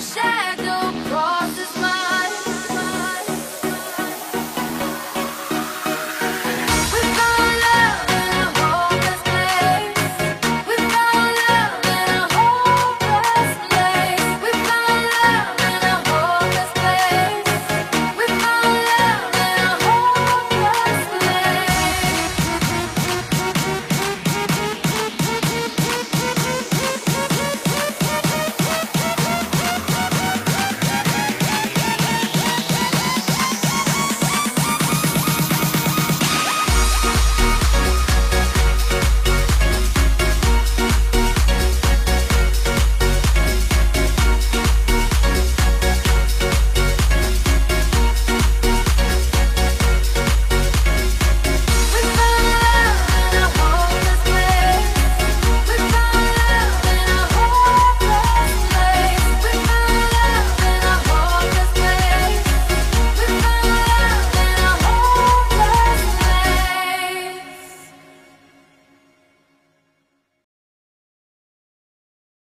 Shack.